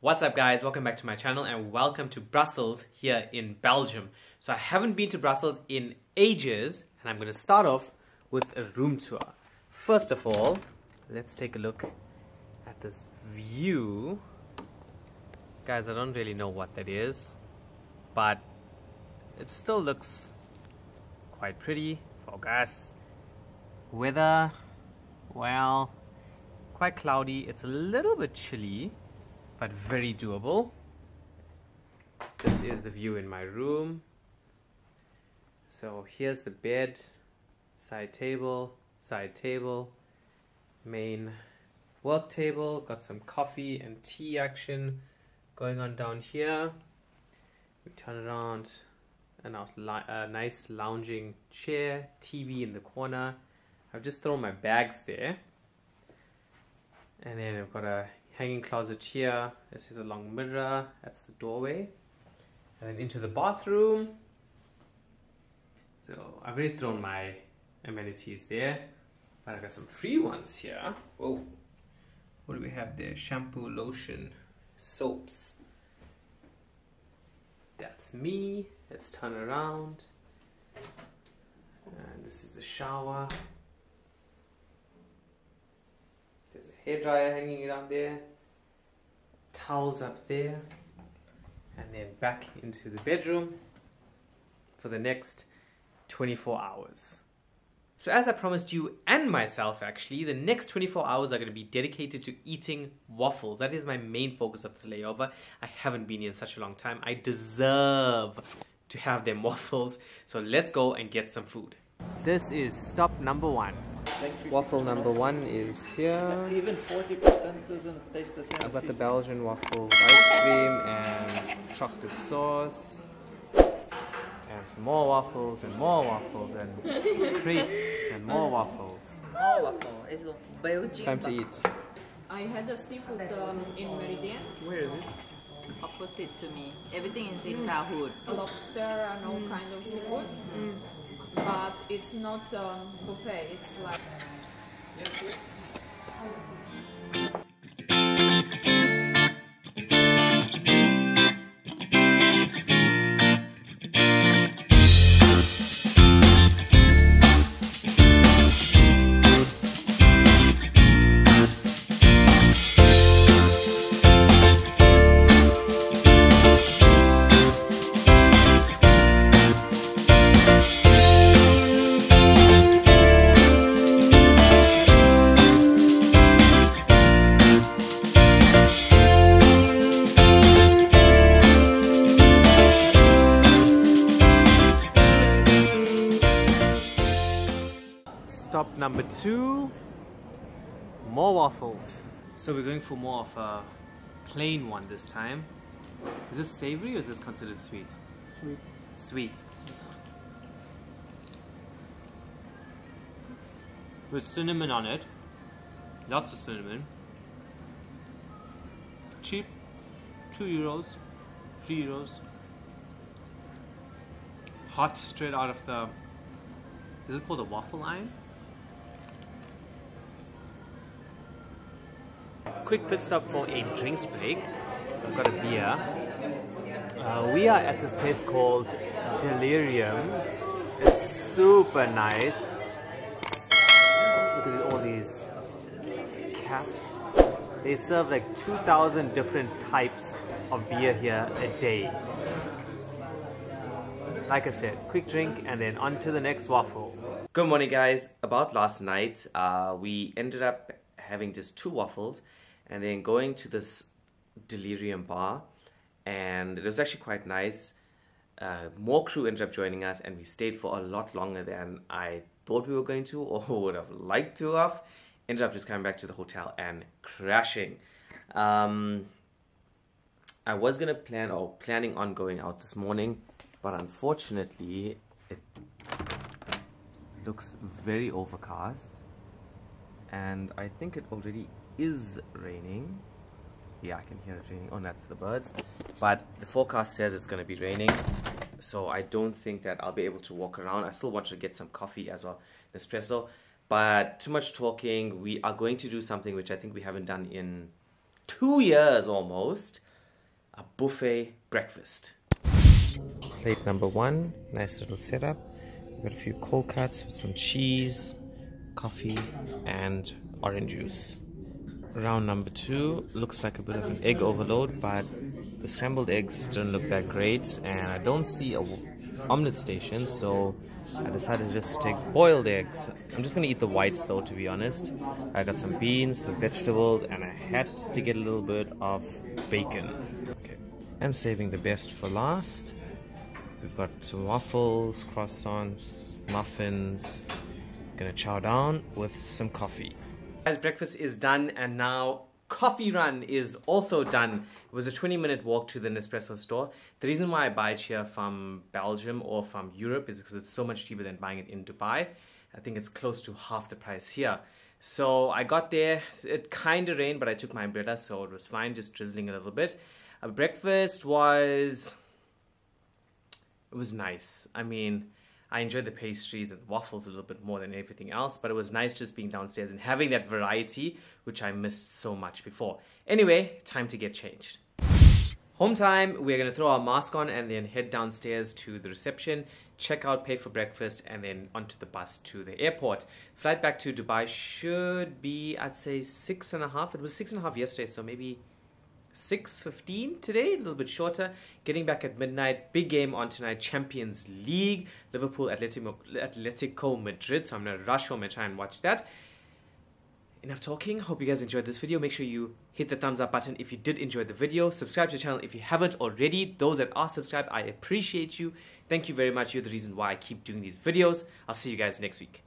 What's up guys, welcome back to my channel and welcome to Brussels here in Belgium. So I haven't been to Brussels in ages and I'm going to start off with a room tour. First of all, let's take a look at this view. Guys, I don't really know what that is, but it still looks quite pretty. Focus. Weather, well, quite cloudy. It's a little bit chilly, but very doable. This is the view in my room. So here's the bed, side table, side table, main work table. Got some coffee and tea action going on down here. We turn around, a nice, a nice lounging chair, TV in the corner. I've just thrown my bags there. And then I've got a hanging closet here. This is a long mirror. That's the doorway. And then into the bathroom. So I've already thrown my amenities there. But I've got some free ones here. Whoa. What do we have there? Shampoo, lotion, soaps. That's me. Let's turn around. And this is the shower. There's dryer hanging around there. Towels up there. And then back into the bedroom for the next 24 hours. So as I promised you and myself actually, the next 24 hours are going to be dedicated to eating waffles. That is my main focus of this layover. I haven't been here in such a long time. I deserve to have them waffles. So let's go and get some food. This is stop number one. Waffle number one is here. Even 40% doesn't taste the same. I've got the Belgian waffle ice cream and chocolate sauce. And some more waffles and more waffles and crepes and more waffles. More waffle. It's Belgian. Time to eat. I had a seafood um, in Meridian, Where is it? Opposite to me. Everything is in Kahoot. lobster and all kinds of seafood, but it's not um, buffet. It's like Stop number two. More waffles. So we're going for more of a plain one this time. Is this savory or is this considered sweet? Sweet. Sweet. With cinnamon on it. Lots of cinnamon. Cheap. Two euros. Three euros. Hot straight out of the. Is it called a waffle iron? Quick pit stop for a drinks break. I've got a beer. Uh, we are at this place called Delirium. It's super nice. Look at all these caps. They serve like 2,000 different types of beer here a day. Like I said, quick drink and then on to the next waffle. Good morning, guys. About last night, uh, we ended up having just two waffles and then going to this delirium bar and it was actually quite nice. Uh, more crew ended up joining us and we stayed for a lot longer than i thought we were going to or would have liked to have. Ended up just coming back to the hotel and crashing. Um, i was going to plan or planning on going out this morning but unfortunately it looks very overcast. And I think it already is raining. Yeah, I can hear it raining. Oh, that's the birds. But the forecast says it's going to be raining. So I don't think that I'll be able to walk around. I still want to get some coffee as well, Nespresso. But too much talking. We are going to do something which I think we haven't done in two years almost. A buffet breakfast. Plate number one, nice little setup. We've got a few cold cuts with some cheese, coffee, and orange juice. Round number two looks like a bit of an egg overload, but the scrambled eggs didn't look that great, and I don't see a omelet station, so I decided just to take boiled eggs. I'm just gonna eat the whites though, to be honest. I got some beans, some vegetables, and I had to get a little bit of bacon. Okay. I'm saving the best for last. We've got some waffles, croissants, muffins. Gonna chow down with some coffee. Guys, breakfast is done, and now coffee run is also done. It was a 20 minute walk to the Nespresso store. The reason why I buy it here from Belgium or from Europe is because it's so much cheaper than buying it in Dubai. I think it's close to half the price here. So I got there, it kind of rained, but I took my umbrella, so it was fine, just drizzling a little bit. Uh, breakfast was, it was nice. I mean, I enjoyed the pastries and the waffles a little bit more than everything else, but it was nice just being downstairs and having that variety, which I missed so much before. Anyway, time to get changed. Home time, we're going to throw our mask on and then head downstairs to the reception, check out, pay for breakfast, and then onto the bus to the airport. Flight back to Dubai should be, I'd say, six and a half. It was six and a half yesterday, so maybe 6.15 today, a little bit shorter. Getting back at midnight. Big game on tonight, Champions League. Liverpool, Atletico, Madrid. So I'm going to rush home and try and watch that. Enough talking. Hope you guys enjoyed this video. Make sure you hit the thumbs up button if you did enjoy the video. Subscribe to the channel if you haven't already. Those that are subscribed, I appreciate you. Thank you very much. You're the reason why I keep doing these videos. I'll see you guys next week.